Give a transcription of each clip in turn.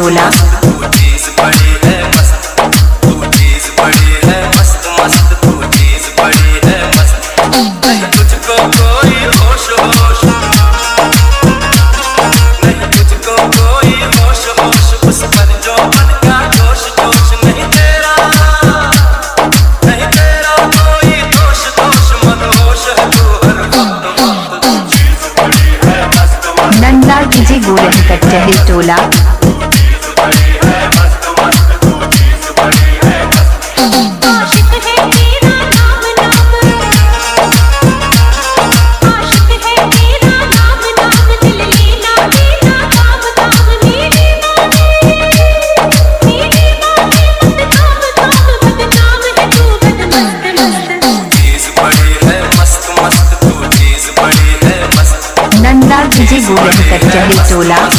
Chula. fórmula.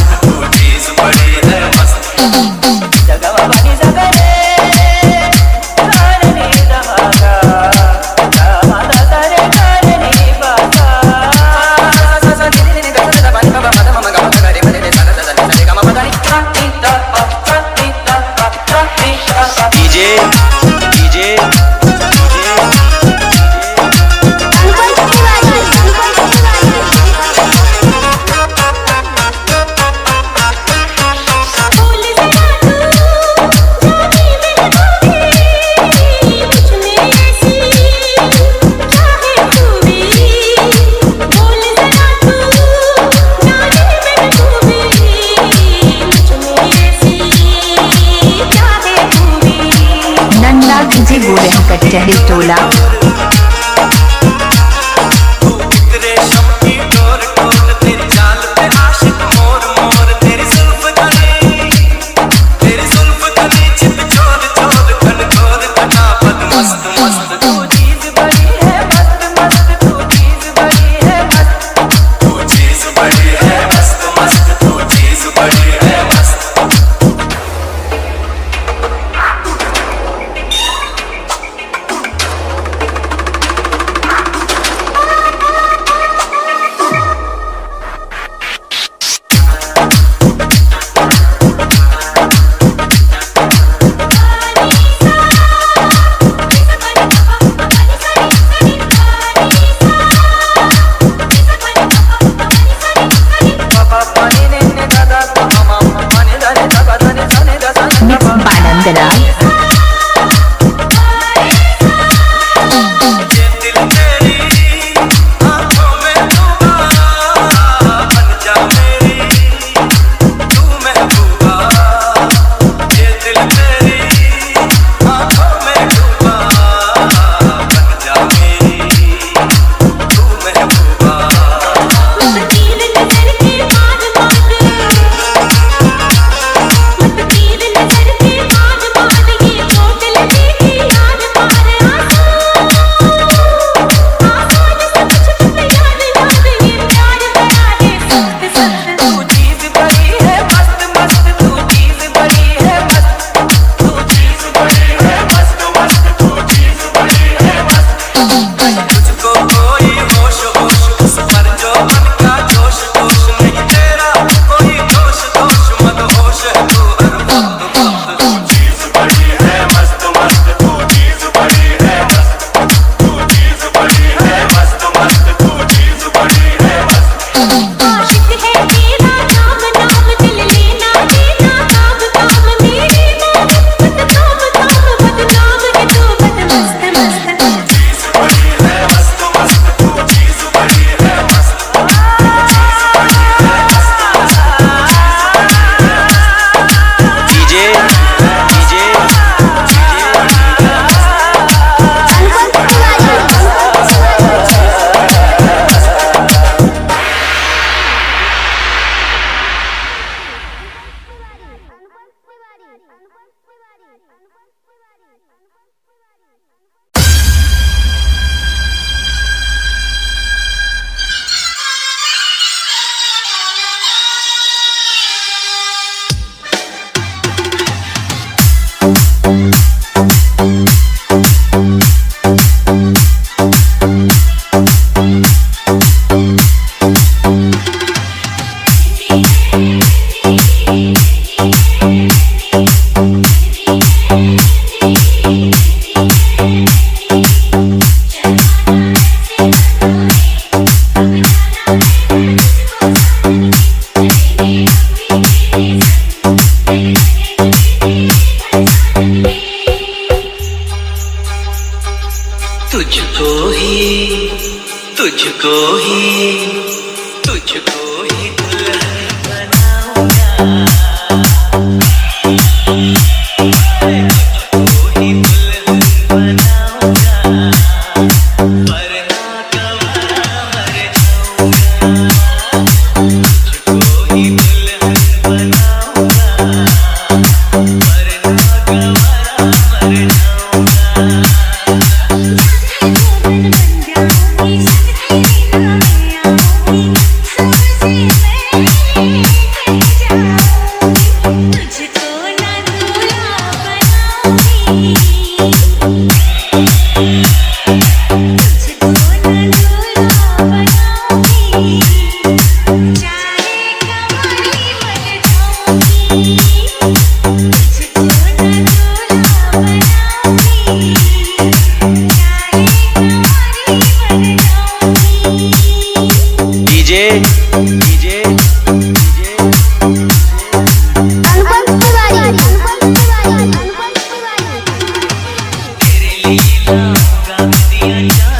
Gandhi दिया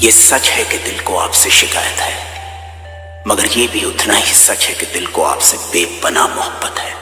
ये सच है कि दिल को आपसे शिकायत है, मगर ये भी उतना ही सच है कि दिल को आपसे बेपना मोहब्बत है।